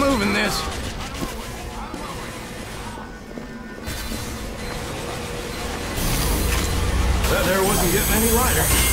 I'm moving this. That there wasn't getting any lighter.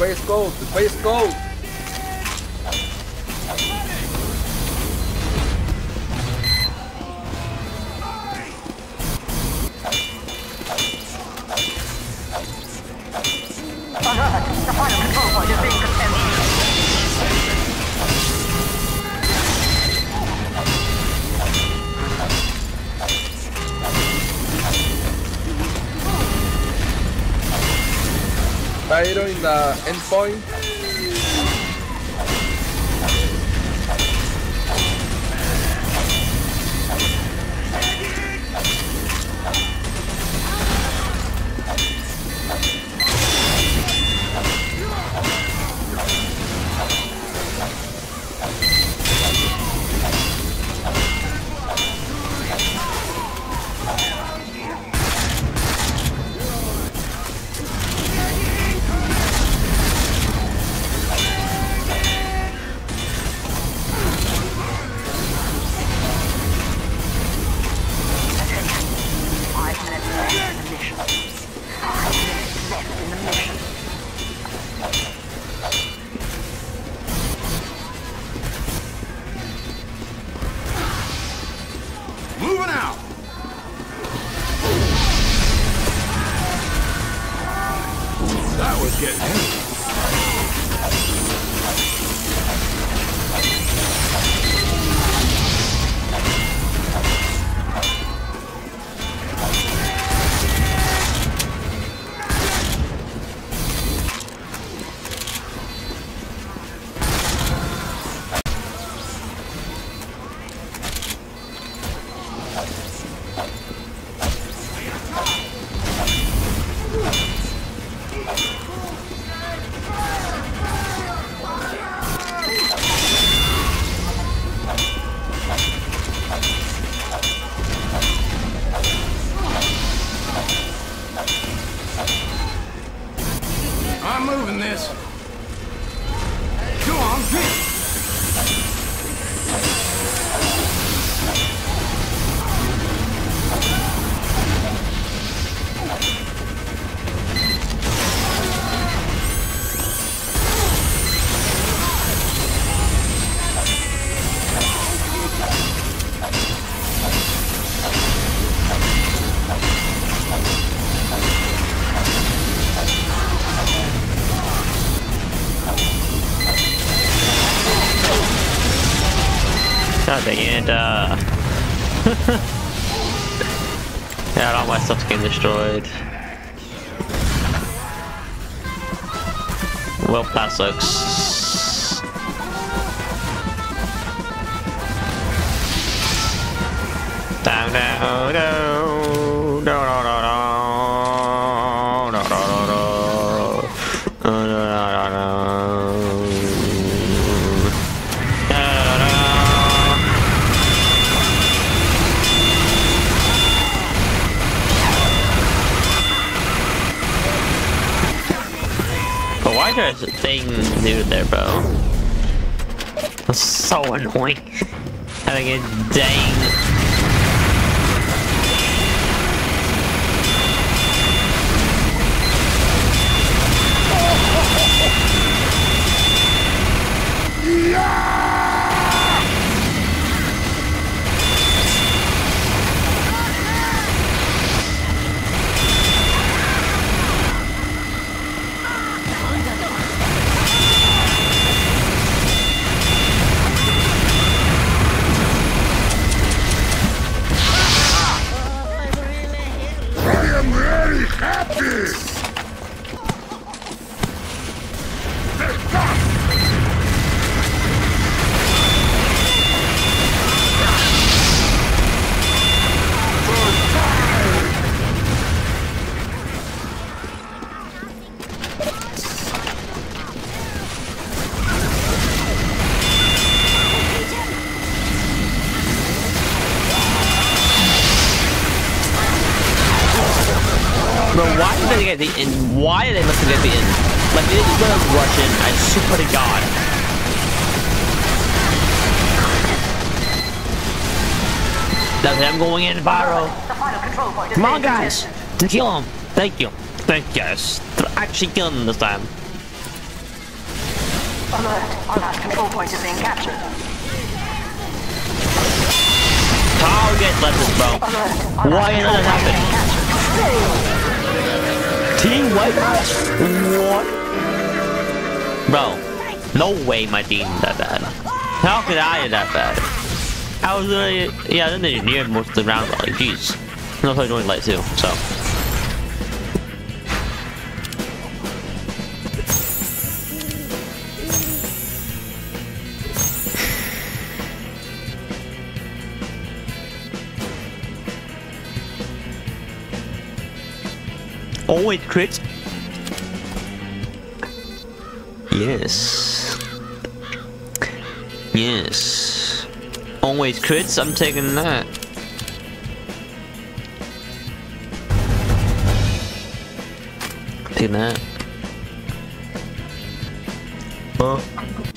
Base Gold, Base Gold. Pyro in the endpoint. no, why does a thing do there, bro? That's so annoying. Having a dang I'm going in Pyro. Come on, guys. Kill him. Thank you. Thank you, guys. Actually killing him this time. Alert. Alert. Control point is being captured. Target left his. Why did that happen? Team White, What? Bro. No way my team that bad. How could I that bad? I was like, yeah, then they neared most of the round, but like, jeez. And I was probably doing light too, so. Oh, it crit. Yes. Yes. Always crits, I'm taking that. Taking that. Huh?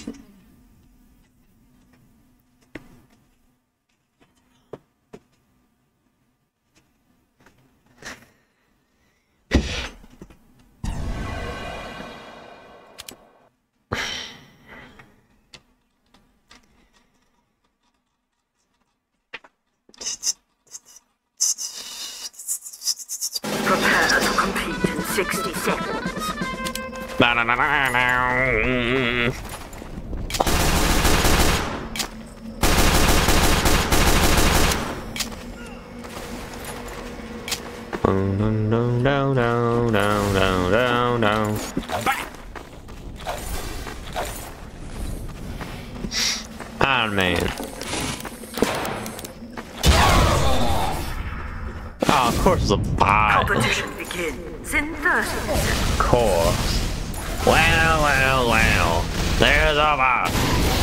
Course a bot. Competition begins in 30 seconds. course. Well, well, well. There's a boss.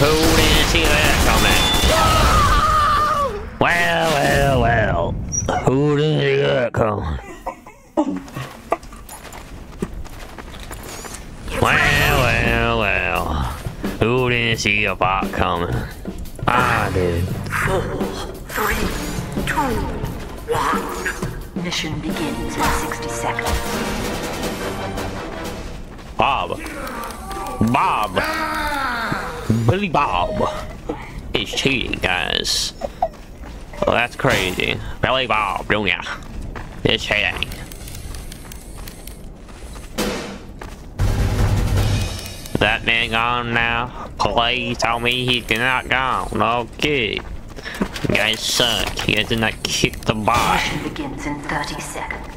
Who didn't see that coming? Well, well, well. Who didn't see that coming? Well, well, well. Who didn't see a bot coming? I did. Four, three, two, one. Mission begins in 60 seconds. Bob. Bob. Billy Bob is cheating, guys. Well, that's crazy. Billy Bob, Jr. is cheating. That man gone now? Please tell me he's not gone. Okay. You guys suck. You guys did not kick the bot. Mission begins in 30 seconds.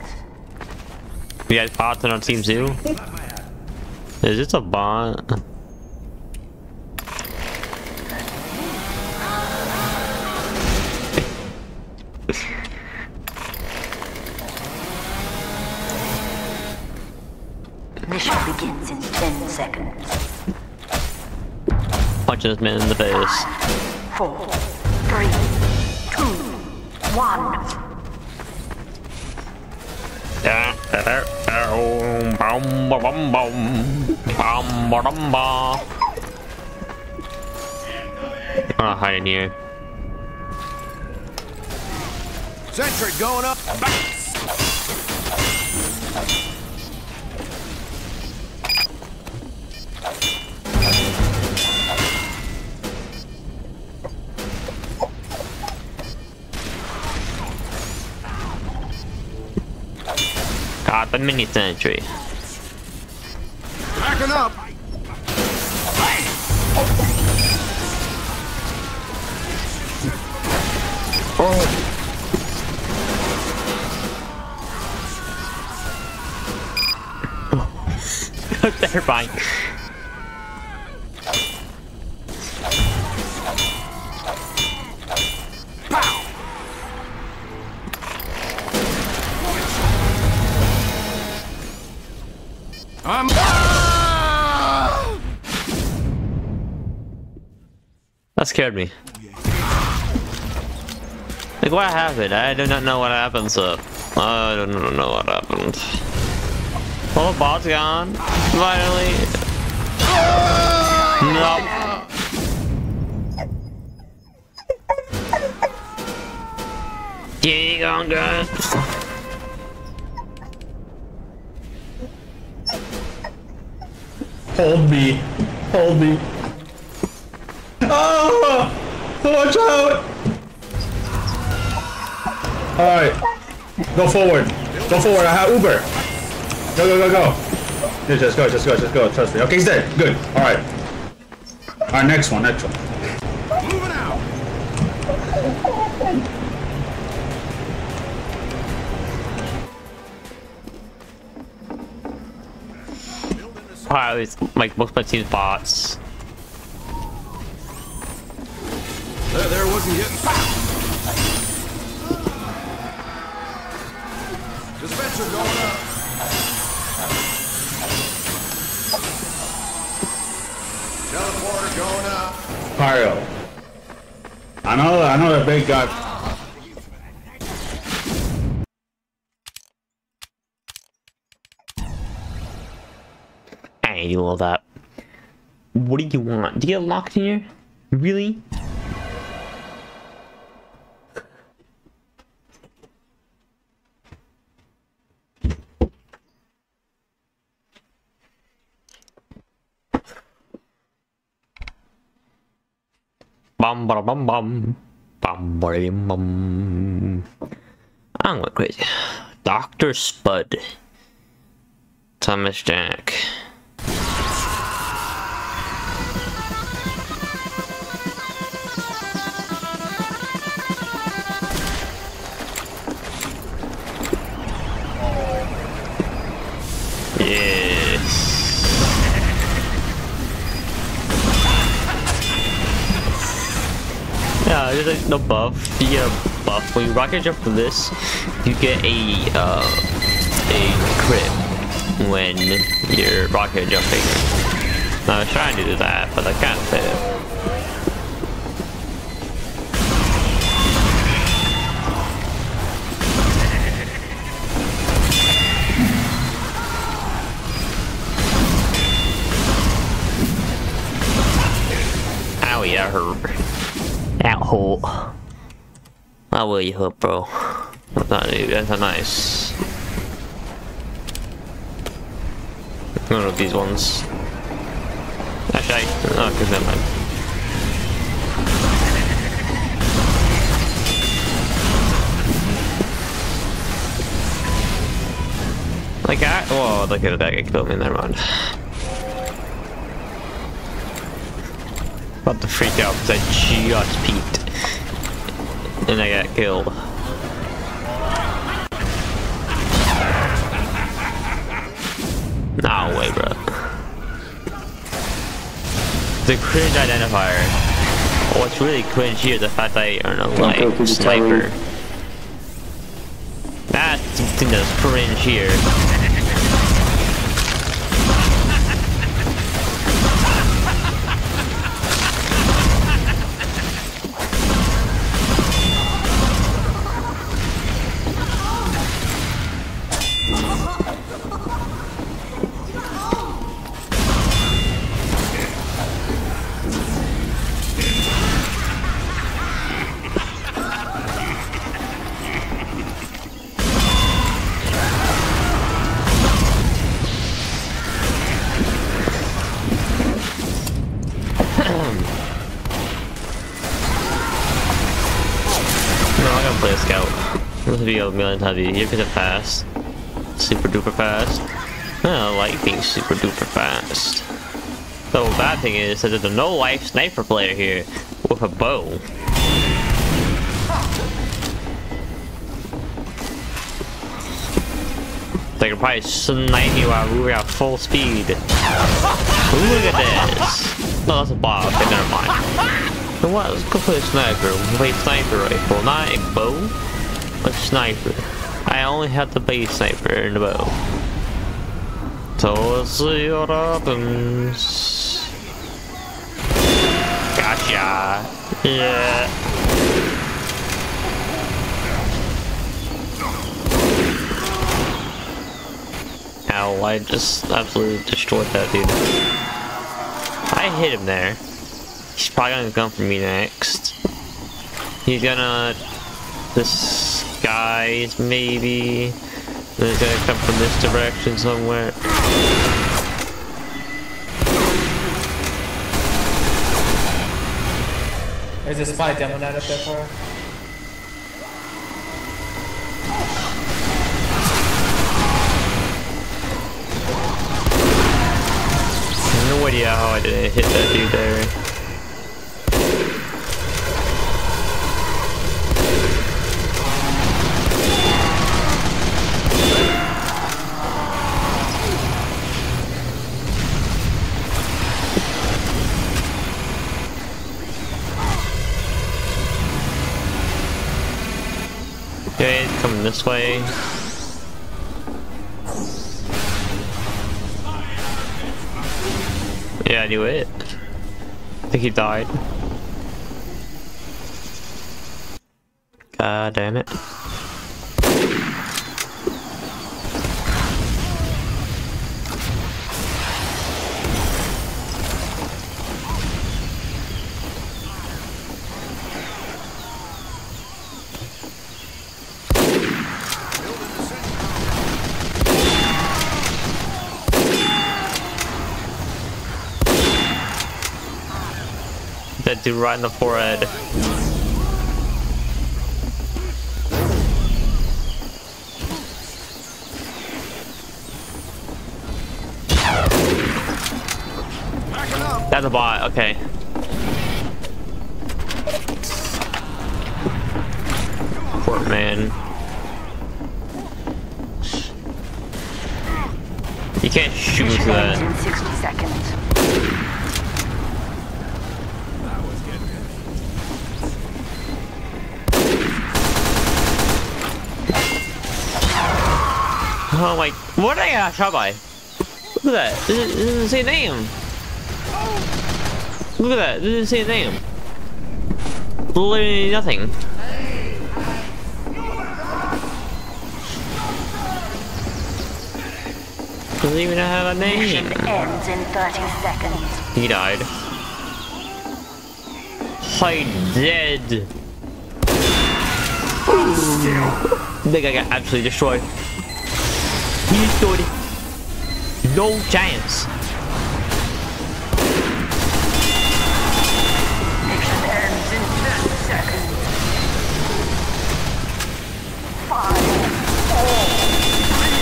You guys on Team Zoo? Is this a bot? Mission begins in 10 seconds. Punching this man in the face. Four, three, two, one. Hide in here. Sentry going up. Got a mini sentry. I'm. That scared me. Like, what happened? I do not know what happened, so. I don't know what happened. Oh, the bot's gone. Finally. Nope. Yeah, gone, guys. Hold me. Hold me. Oh! Watch out! Alright. Go forward. Go forward. I have Uber. Go, go, go, go. Just go, just go, just go. Trust me. Okay, he's dead. Good. Alright. Alright, next one, next one. Wow, it's like most of my team's bots. There, there wasn't getting fouled. Dispenser going up. Teleporter going up. Mario. I know, I know the big guy. All that. What do you want? Do you get locked in here? Really? Bum ba bum bum. Bum bum bum. I'm going crazy. Dr. Spud. Thomas Jack. No buff. You get a buff when you rocket jump from this. You get a uh, a crit when you're rocket jumping. I was trying to do that, but I can't fail. Owie, That hurt. Will you hurt, bro. That's not, that's not nice. One of these ones. Actually, I, oh, cause never mind. Like, I, oh, look at that guy killed me, never mind. About to freak out because I just peeked. And I got killed. No way, bro. The cringe identifier. What's really cringe here is the fact that I earn a light sniper. That's the thing that's cringe here. Be a million easier because it's fast. Super duper fast. I like being super duper fast. The bad thing is that there's a no life sniper player here with a bow. They can probably snipe you while moving at full speed. Look at this. No, that's a bot. Okay, never mind. So what? Let's go play a sniper. We'll play sniper rifle, not a bow. A sniper. I only have the base sniper and the bow. So let's see what happens. Gotcha. Yeah. Ow, I just absolutely destroyed that dude. I hit him there. He's probably gonna come for me next. He's gonna guys, maybe. And it's gonna come from this direction somewhere. There's a spy demo net up there for her. No idea how I didn't hit that dude there. This way. Yeah, I knew it. I think he died. God damn it. Right in the forehead. That's a bot, okay. Poor man. You can't shoot that. in 60 seconds. Oh my, what did I get shot by? Look at that, this is the same name. Look at that, this is the same name. Literally nothing. Doesn't even have a Mission name. ends in 30 seconds. He died. I dead. That guy got absolutely destroyed. He it. No chance. Ends in 30 seconds. Five, four, three,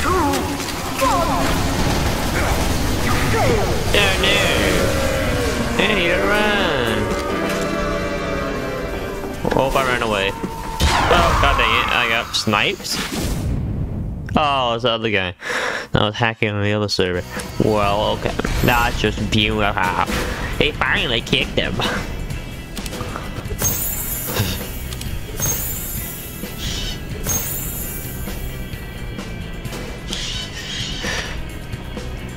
two, one. Oh run. Oh, I ran away. Oh, god dang it. I got sniped. Oh, it's the other guy. I was hacking on the other server. Well, okay. That's just beautiful. They finally kicked him.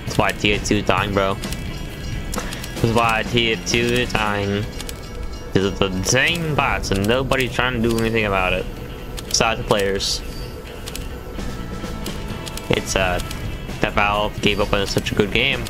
That's why TF2 dying, bro. That's why tier 2 is dying. Because it's the same bots and nobody's trying to do anything about it. Besides the players. Uh that Valve gave up on such a good game.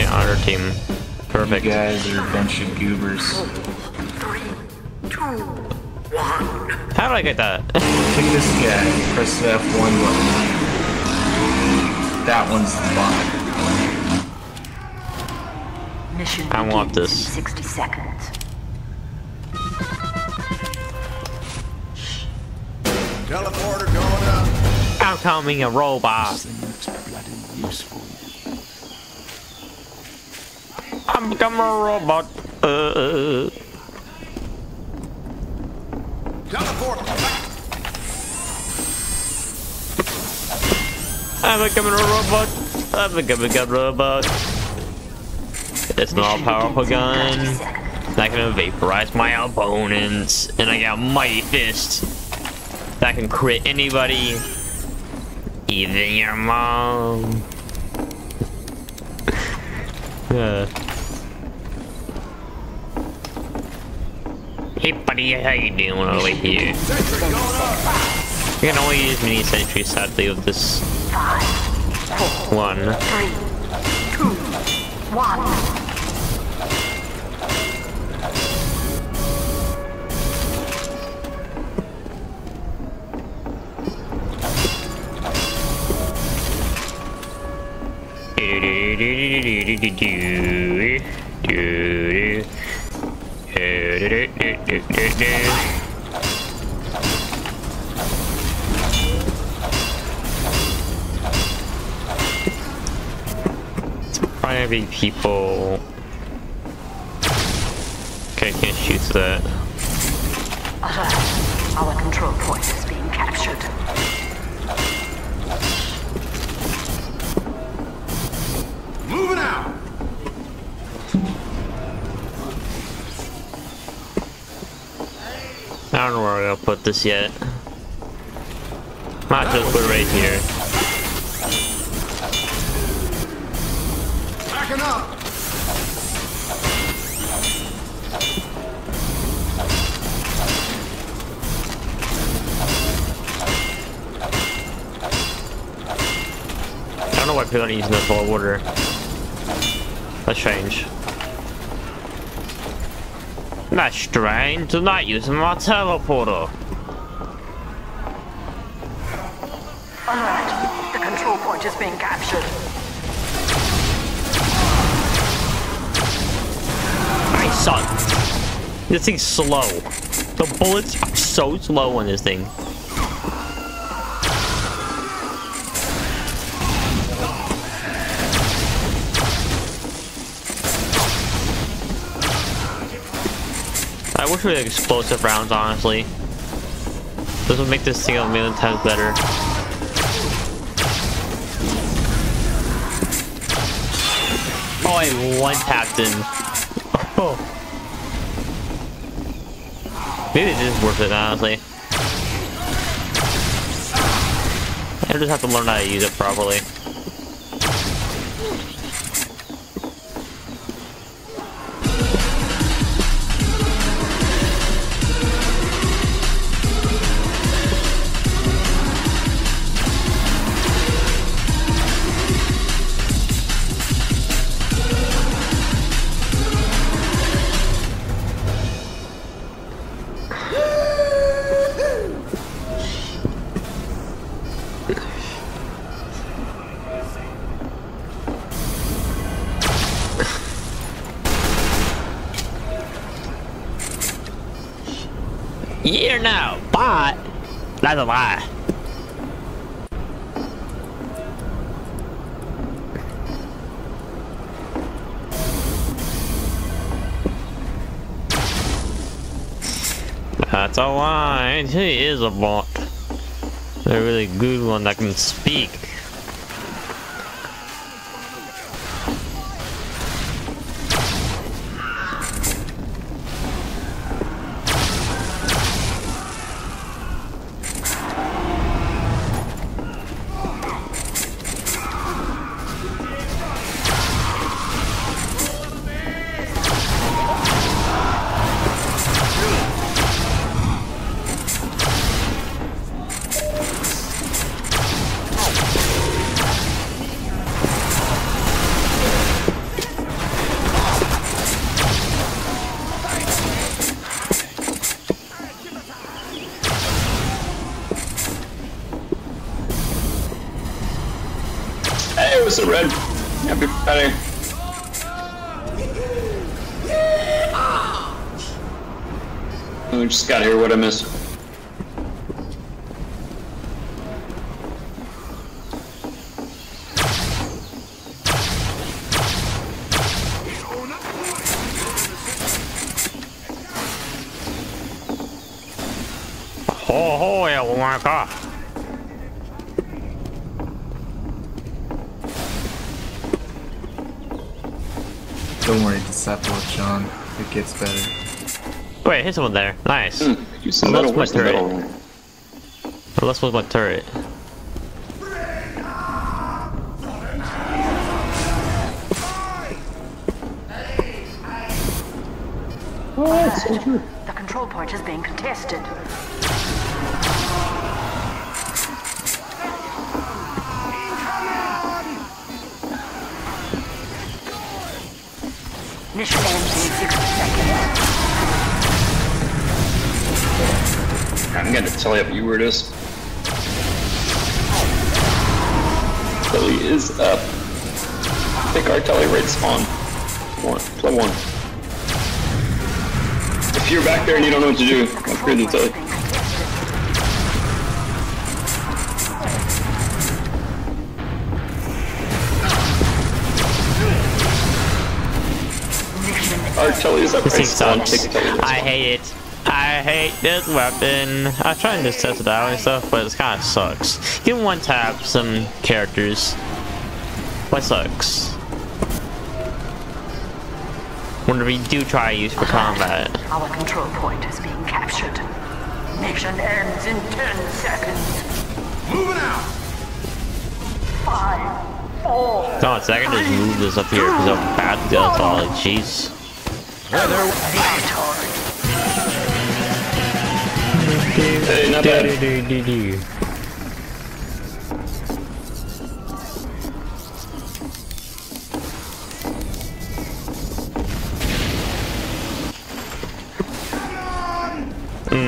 That hit our team. You Perfect. guys are a bunch of goobers. How did I get that? Pick this guy. Press the F1 button. That one's the bot. Mission I want this. 60 seconds. Teleporter going up. I'm coming a robot. I'm becoming a robot. Uh, I'm becoming a robot. I'm becoming a robot. It's an all-powerful gun. That can vaporize my opponents, and I got mighty fist that can crit anybody, even your mom. Uh. Buddy, how you doing over here? Up. Can only use mini sentry sadly with this Five, four, one. three, two, one. It's probably people. Okay, can't shoot that. Alert. Our control point where gonna put this yet. Might just put it right here. Backing up. I don't know why people aren't using this whole order. That's strange. That's strange. They're not using my teleporter. Alert. The control point is being captured. I suck. This thing's slow. The bullets are so slow on this thing. Wish we had explosive rounds, honestly. This would make this thing a million times better. Oh, I one tapped him. Oh. Maybe it is worth it, honestly. I just have to learn how to use it properly. That's a lie. That's a lie. He is a bot. A really good one that can speak. What's up, Red? Happy Friday. Oh, we just got here. What I missed? Oh, oh, yeah, oh my Don't worry, disciple of John. It gets better. Wait, here's someone there. Nice. Use some Well, metal. that's Where's the my turret. room? Well, let's with my turret. The control point is being contested. I'm gonna tell you you where it is. Tilly is up. Pick artillery right spawn. One. Play one. If you're back there and you don't know what to do, The I'm control free to point is you. being contested. Mission Artillery is up right spawn. Pick artillery right I hate it. I hate this weapon. I try and just test it out and stuff, but it kind of sucks. You can one tap some characters. What sucks? Whenever you do try use for combat. Our control point is being captured. Mission ends in 10 seconds. Moving out. Five, four, Come on, so I can just move this up here because I'm bad to go. It's all jeez. victory.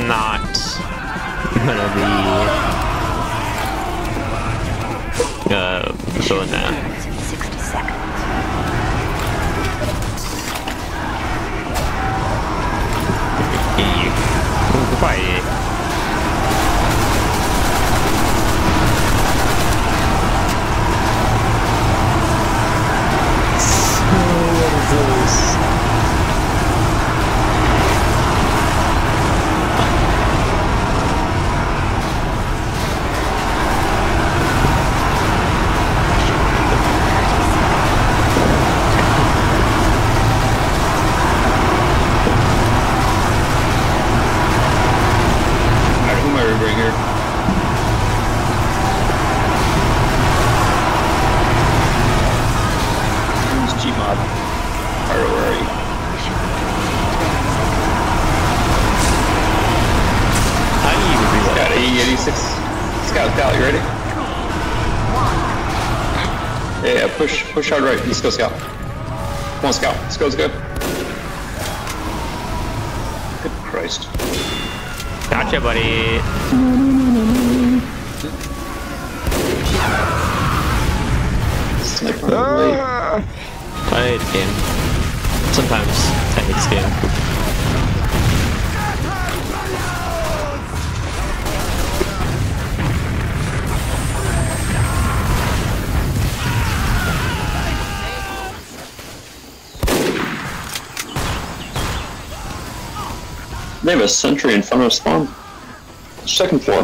Not gonna be uh that in 60 seconds. Ooh, goodbye. Alright, who am I reviewing here? Who's Gmod? Alright, where are you? How do you even reload? Got E86. Scout, Scout, you ready? Yeah, yeah, push, push hard right. Let's go, Scout. Come on, Scout. Let's go, let's go. Good Christ. Gotcha, buddy. Sniper on the. Ah. I hate this game. Sometimes I hate this game. They have a sentry in front of us, spawn. Second floor.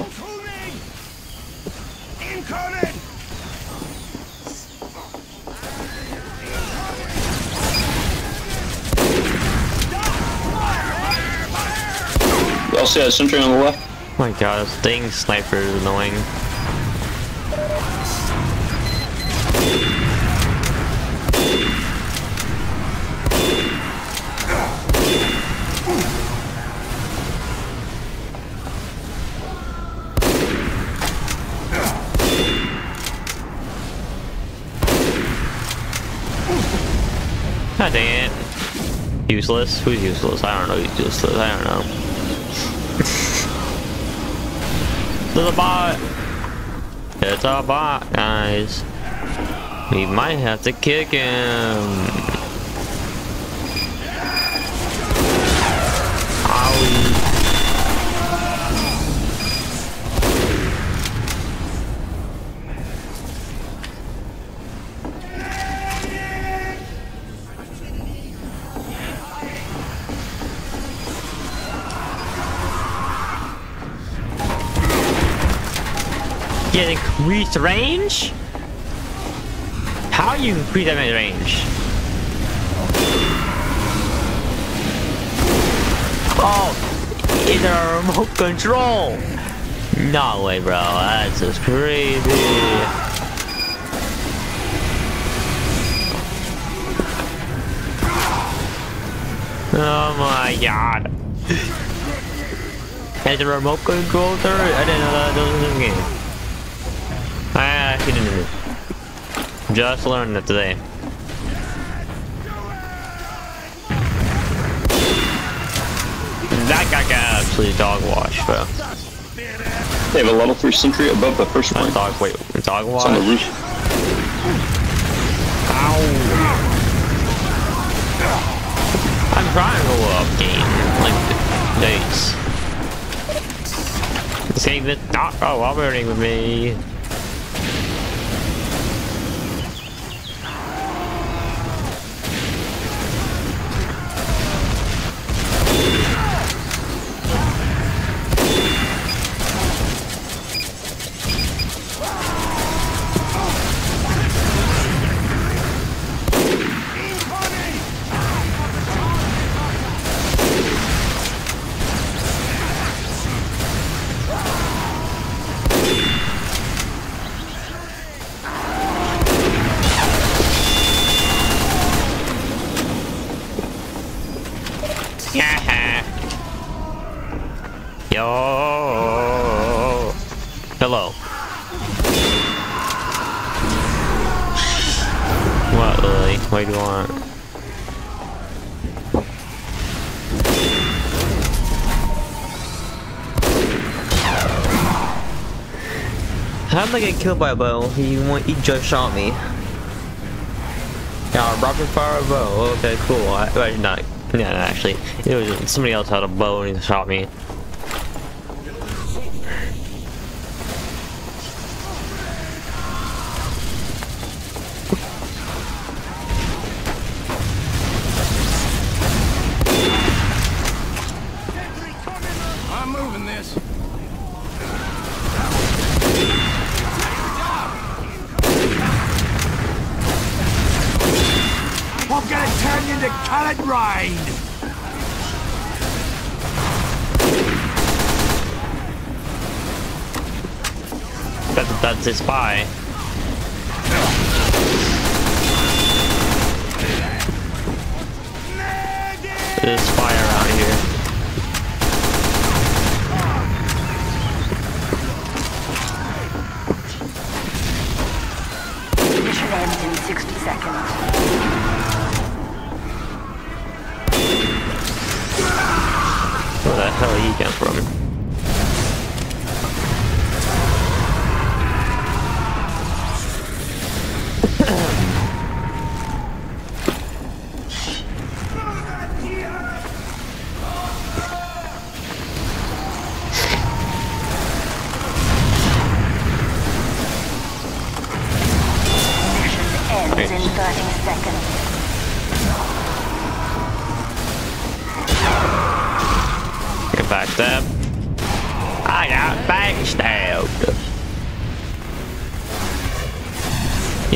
Also have a sentry on the left. Oh my god, this dang sniper is annoying. Useless? Who's useless? I don't know who's useless. I don't know. There's a bot! It's a bot, guys. We might have to kick him. Get increased range? How you increase many range? Oh, it's a remote control. No way, bro. That's just crazy. Oh my god. It's a remote control? I didn't know that was in the game. I actually. Just learned it today. That guy got absolutely dog wash, bro. They have a level 3 sentry above the first point. dog, wait, dog wash? It's on the roof. Ow. I'm trying to go up game, like, days. Save it, not oh, cooperating with me. I get killed by a bow? He he just shot me. Yeah, rapid fire bow. Okay, cool. I, I not. Yeah, no, actually, it was somebody else had a bow and he shot me. Spy.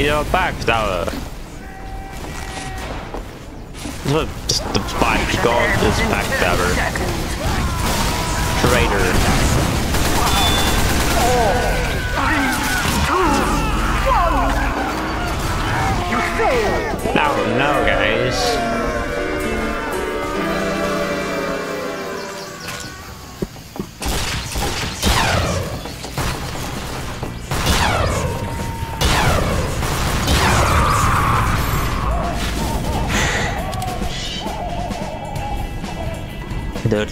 You know, backstabber. Look, just the spy god is back, backstabber. Traitor. No, no, guys. No.